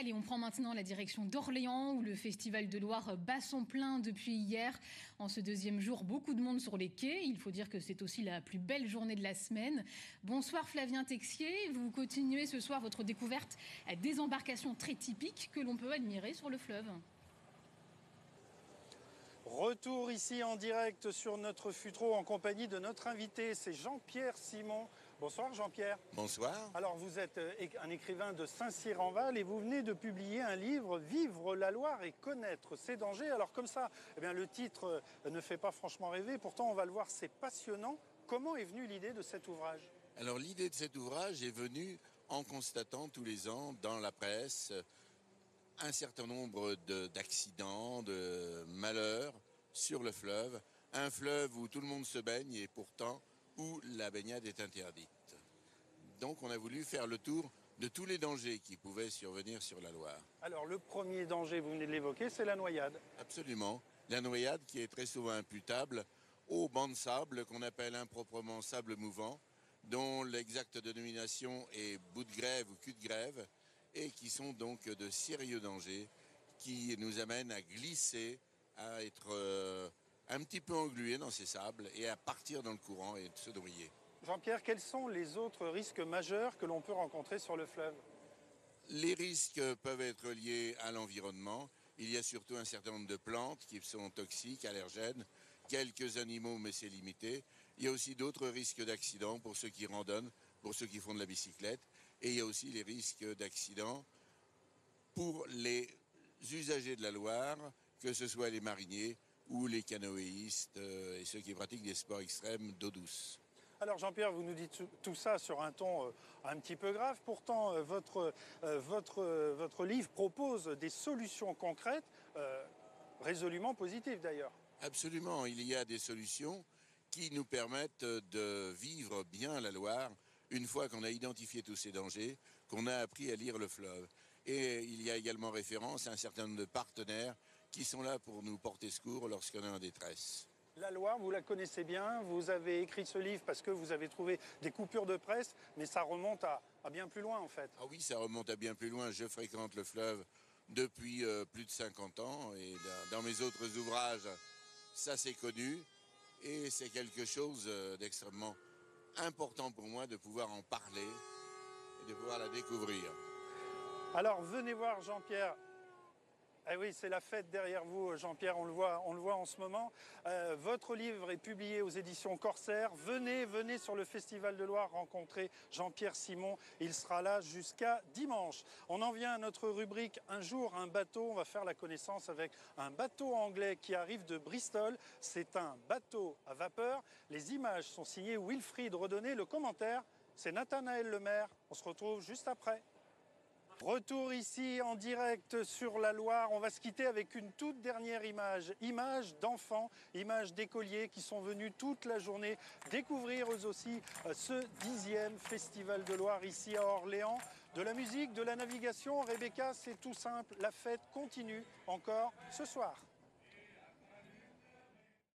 Allez, on prend maintenant la direction d'Orléans où le festival de Loire bat son plein depuis hier. En ce deuxième jour, beaucoup de monde sur les quais. Il faut dire que c'est aussi la plus belle journée de la semaine. Bonsoir Flavien Texier. Vous continuez ce soir votre découverte à des embarcations très typiques que l'on peut admirer sur le fleuve. Retour ici en direct sur notre Futuro en compagnie de notre invité, c'est Jean-Pierre Simon. Bonsoir Jean-Pierre. Bonsoir. Alors vous êtes euh, un écrivain de Saint-Cyr-en-Val et vous venez de publier un livre Vivre la Loire et connaître ses dangers. Alors comme ça, eh bien, le titre euh, ne fait pas franchement rêver, pourtant on va le voir, c'est passionnant. Comment est venue l'idée de cet ouvrage? Alors l'idée de cet ouvrage est venue en constatant tous les ans dans la presse un certain nombre d'accidents, de, malheurs sur le fleuve. Un fleuve où tout le monde se baigne et pourtant où la baignade est interdite. Donc on a voulu faire le tour de tous les dangers qui pouvaient survenir sur la Loire. Alors le premier danger, vous venez de l'évoquer, c'est la noyade. Absolument. La noyade qui est très souvent imputable au banc de sable qu'on appelle improprement sable mouvant, dont l'exacte dénomination est bout de grève ou cul de grève, et qui sont donc de sérieux dangers qui nous amènent à glisser, à être euh, un petit peu englués dans ces sables et à partir dans le courant et se noyer. Jean-Pierre, quels sont les autres risques majeurs que l'on peut rencontrer sur le fleuve? Les risques peuvent être liés à l'environnement. Il y a surtout un certain nombre de plantes qui sont toxiques, allergènes, quelques animaux, mais c'est limité. Il y a aussi d'autres risques d'accident pour ceux qui randonnent, pour ceux qui font de la bicyclette. Et il y a aussi les risques d'accident pour les usagers de la Loire, que ce soit les mariniers ou les canoïstes euh, et ceux qui pratiquent des sports extrêmes d'eau douce. Alors Jean-Pierre, vous nous dites tout ça sur un ton euh, un petit peu grave. Pourtant, euh, votre, votre, votre livre propose des solutions concrètes, résolument positives d'ailleurs. Absolument, il y a des solutions qui nous permettent de vivre bien la Loire une fois qu'on a identifié tous ces dangers, qu'on a appris à lire le fleuve. Et il y a également référence à un certain nombre de partenaires qui sont là pour nous porter secours lorsqu'on est en détresse. La Loire, vous la connaissez bien, vous avez écrit ce livre parce que vous avez trouvé des coupures de presse, mais ça remonte à, bien plus loin en fait. Ah oui, ça remonte à bien plus loin. Je fréquente le fleuve depuis euh, plus de 50 ans et dans, mes autres ouvrages, ça s'est connu et c'est quelque chose euh, d'extrêmement important pour moi de pouvoir en parler et de pouvoir la découvrir. Alors venez voir Jean-Pierre eh oui, c'est la fête derrière vous, Jean-Pierre, on, le voit, on le voit en ce moment. Euh, votre livre est publié aux éditions Corsair. Venez, venez sur le Festival de Loire rencontrer Jean-Pierre Simon. Il sera là jusqu'à dimanche. On en vient à notre rubrique Un jour, un bateau. On va faire la connaissance avec un bateau anglais qui arrive de Bristol. C'est un bateau à vapeur. Les images sont signées Wilfried Redonné. Le commentaire, c'est Nathanaël Lemaire. On se retrouve juste après. Retour ici en direct sur la Loire. On va se quitter avec une toute dernière image. Image d'enfants, image d'écoliers qui sont venus toute la journée découvrir eux aussi euh, ce dixième festival de Loire ici à Orléans. De la musique, de la navigation, Rebecca, c'est tout simple. La fête continue encore ce soir.